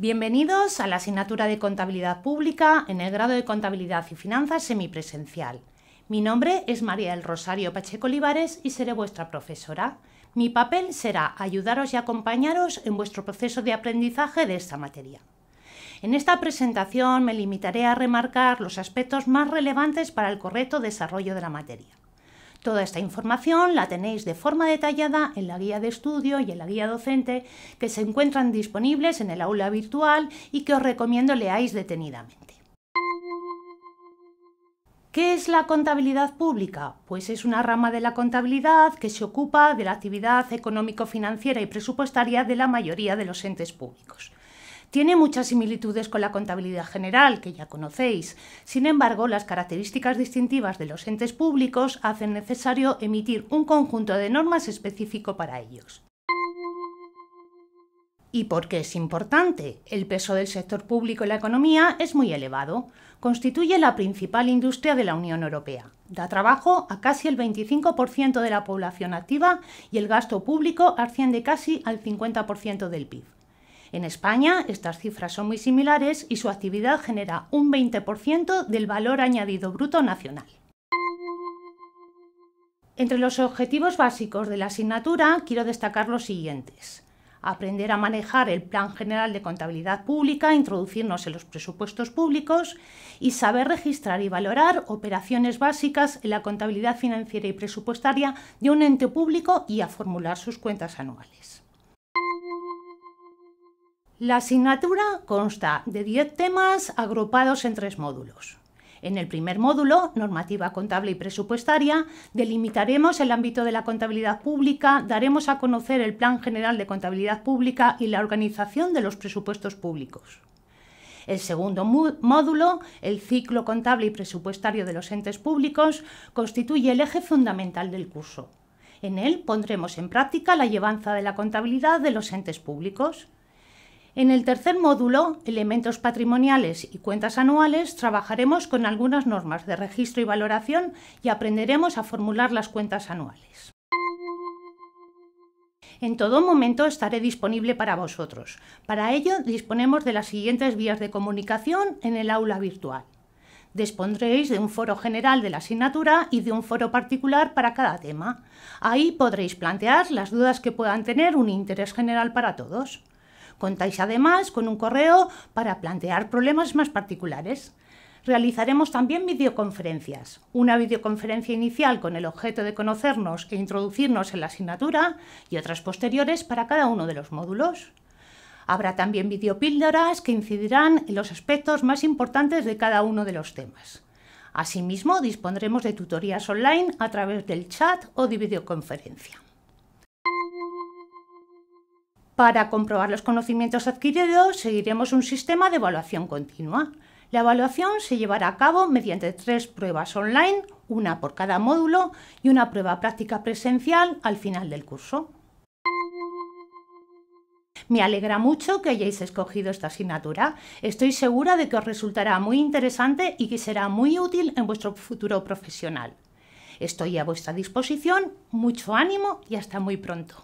Bienvenidos a la asignatura de Contabilidad Pública en el grado de Contabilidad y Finanzas semipresencial. Mi nombre es María del Rosario Pacheco Olivares y seré vuestra profesora. Mi papel será ayudaros y acompañaros en vuestro proceso de aprendizaje de esta materia. En esta presentación me limitaré a remarcar los aspectos más relevantes para el correcto desarrollo de la materia. Toda esta información la tenéis de forma detallada en la guía de estudio y en la guía docente que se encuentran disponibles en el aula virtual y que os recomiendo leáis detenidamente. ¿Qué es la contabilidad pública? Pues es una rama de la contabilidad que se ocupa de la actividad económico-financiera y presupuestaria de la mayoría de los entes públicos. Tiene muchas similitudes con la contabilidad general, que ya conocéis. Sin embargo, las características distintivas de los entes públicos hacen necesario emitir un conjunto de normas específico para ellos. ¿Y por qué es importante? El peso del sector público en la economía es muy elevado. Constituye la principal industria de la Unión Europea. Da trabajo a casi el 25% de la población activa y el gasto público asciende casi al 50% del PIB. En España estas cifras son muy similares y su actividad genera un 20% del valor añadido bruto nacional. Entre los objetivos básicos de la asignatura quiero destacar los siguientes. Aprender a manejar el Plan General de Contabilidad Pública, introducirnos en los presupuestos públicos y saber registrar y valorar operaciones básicas en la contabilidad financiera y presupuestaria de un ente público y a formular sus cuentas anuales. La asignatura consta de 10 temas agrupados en tres módulos. En el primer módulo, normativa contable y presupuestaria, delimitaremos el ámbito de la contabilidad pública, daremos a conocer el Plan General de Contabilidad Pública y la organización de los presupuestos públicos. El segundo módulo, el ciclo contable y presupuestario de los entes públicos, constituye el eje fundamental del curso. En él pondremos en práctica la llevanza de la contabilidad de los entes públicos. En el tercer módulo, elementos patrimoniales y cuentas anuales, trabajaremos con algunas normas de registro y valoración y aprenderemos a formular las cuentas anuales. En todo momento estaré disponible para vosotros. Para ello disponemos de las siguientes vías de comunicación en el aula virtual. Dispondréis de un foro general de la asignatura y de un foro particular para cada tema. Ahí podréis plantear las dudas que puedan tener un interés general para todos. Contáis además con un correo para plantear problemas más particulares. Realizaremos también videoconferencias. Una videoconferencia inicial con el objeto de conocernos e introducirnos en la asignatura y otras posteriores para cada uno de los módulos. Habrá también videopíldoras que incidirán en los aspectos más importantes de cada uno de los temas. Asimismo, dispondremos de tutorías online a través del chat o de videoconferencia. Para comprobar los conocimientos adquiridos, seguiremos un sistema de evaluación continua. La evaluación se llevará a cabo mediante tres pruebas online, una por cada módulo y una prueba práctica presencial al final del curso. Me alegra mucho que hayáis escogido esta asignatura. Estoy segura de que os resultará muy interesante y que será muy útil en vuestro futuro profesional. Estoy a vuestra disposición, mucho ánimo y hasta muy pronto.